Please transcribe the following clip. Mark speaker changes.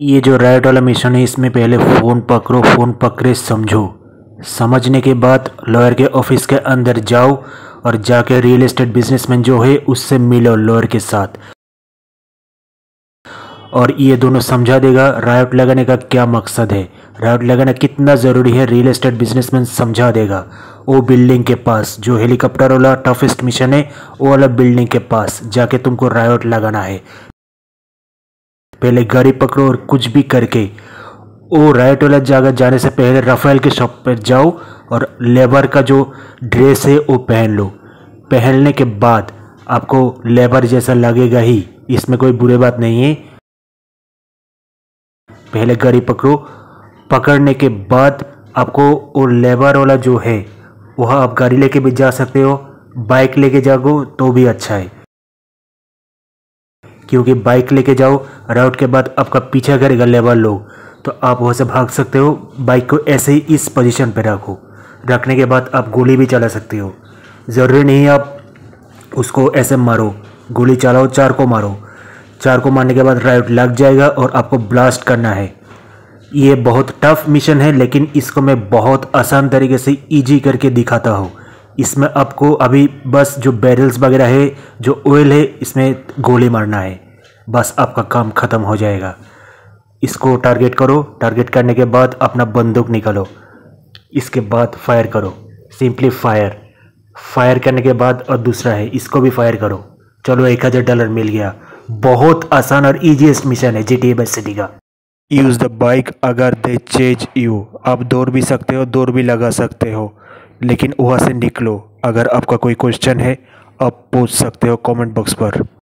Speaker 1: ये जो राइट वाला मिशन है, इसमें पहले फ़ोन पकड़ो, फ़ोन पकड़े, समझो। समझने के बाद लॉयर के ऑफ़िस के अंदर जाओ और जाके रियल एस्टेट बिजनेसमैन जो है, उससे मिलो लॉयर के साथ। और ये दोनों समझा देगा रायट लगाने का क्या मकसद है? रायट लगाना कितना ज़रूरी है, रियल एस्टेट बिजनेसमैन समझा देगा। वो बिल्डिंग के पास, जो हेलीकॉप्टर वाला टफेस्ट मिशन है, वो वाला बिल्डिंग के पास, जाके तुमको रायट लगाना है। पहले गाड़ी पकड़ो और कुछ भी करके। वो राइट वाला जगह जाने से पहले रफेल के शॉप पर जाओ और लेबर का जो ड्रेस है, वो पहन लो। पहनने के बाद आपको लेबर जैसा लगेगा ही। इसमें कोई बुरी बात नहीं है। पहले गाड़ी पकड़ो। पकड़ने के बाद आपको वो लेबर वाला जो है, वह आप गाड़ी लेके भी जा सकते हो। बाइक लेके जाओ तो भी अच्छा है। क्योंकि बाइक लेके जाओ, राउट के बाद आपका पीछा करेगा लेबर लोग। तो आप वहाँ से भाग सकते हो, बाइक को ऐसे ही इस पोजीशन पे रखो। रखने के बाद आप गोली भी चला सकते हो। ज़रूरी नहीं आप उसको ऐसे मारो। गोली चलाओ, चार को मारो। चार को मारने के बाद राइट लग जाएगा और आपको ब्लास्ट करना है। ये बहुत टफ मिशन है, लेकिन इसको मैं बहुत आसान तरीके से इजी करके दिखाता हूँ। इसमें आपको अभी बस जो बैरल्स वगैरह है, जो ऑयल है, इसमें गोली मारना है। बस आपका काम ख़त्म हो जाएगा। इसको टारगेट करो। टारगेट करने के बाद अपना बंदूक निकालो। इसके बाद फायर करो। सिंपली फायर फायर करने के बाद और दूसरा है, इसको भी फायर करो। चलो, एक हज़ार डॉलर मिल गया। बहुत आसान और ईजीएस्ट मिशन है जी टी सिटी का। यूज़ द बाइक अगर दे चेज यू आप दौड़ भी सकते हो, दौड़ भी लगा सकते हो। लेकिन वहाँ से निकलो। अगर आपका कोई क्वेश्चन है, आप पूछ सकते हो कमेंट बॉक्स पर।